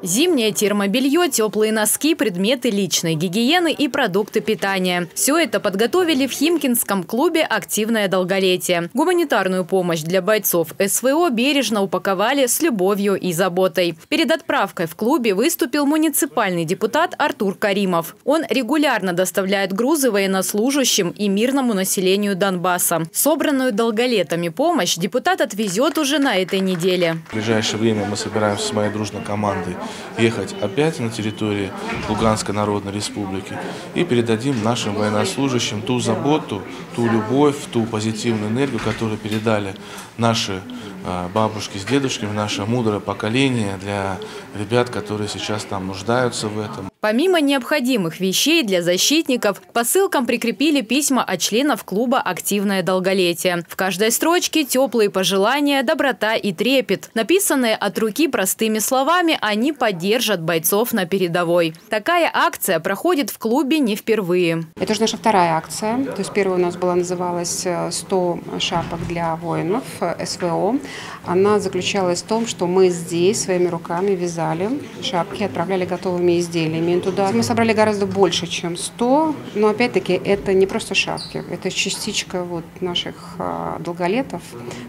Зимнее термобелье, теплые носки, предметы личной гигиены и продукты питания. Все это подготовили в Химкинском клубе «Активное долголетие». Гуманитарную помощь для бойцов СВО бережно упаковали с любовью и заботой. Перед отправкой в клубе выступил муниципальный депутат Артур Каримов. Он регулярно доставляет грузы военнослужащим и мирному населению Донбасса. Собранную долголетами помощь депутат отвезет уже на этой неделе. В ближайшее время мы собираемся с моей дружной командой ехать опять на территории Луганской Народной Республики и передадим нашим военнослужащим ту заботу, ту любовь, ту позитивную энергию, которую передали наши а, бабушки с дедушками, наше мудрое поколение для ребят, которые сейчас там нуждаются в этом. Помимо необходимых вещей для защитников, посылкам прикрепили письма от членов клуба «Активное долголетие». В каждой строчке теплые пожелания, доброта и трепет. Написанные от руки простыми словами, они поддержат бойцов на передовой. Такая акция проходит в клубе не впервые. Это уже наша вторая акция. То есть первая у нас была называлась «100 шапок для воинов» СВО. Она заключалась в том, что мы здесь своими руками вязали шапки, отправляли готовыми изделиями армии туда. Мы собрали гораздо больше, чем 100, но опять-таки это не просто шапки, это частичка вот наших а, долголетов,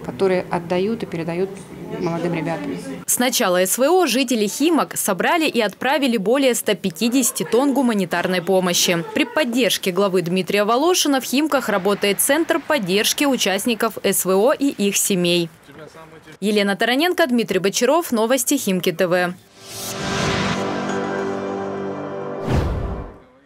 которые отдают и передают молодым ребятам. С начала СВО жители Химок собрали и отправили более 150 тонн гуманитарной помощи. При поддержке главы Дмитрия Волошина в Химках работает Центр поддержки участников СВО и их семей. Елена Тараненко, Дмитрий Бочаров. Новости Химки ТВ.